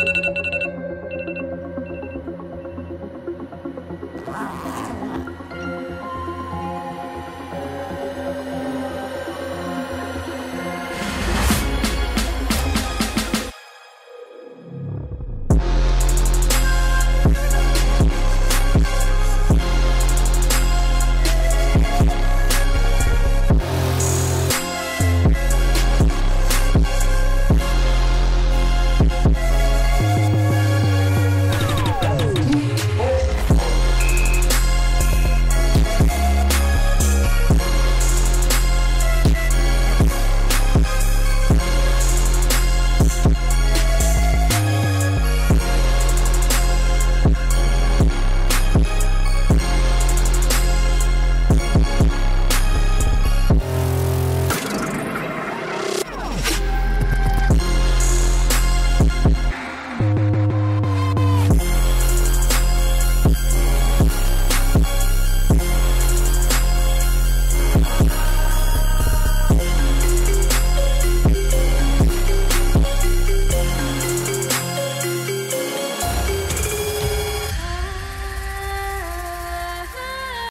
Música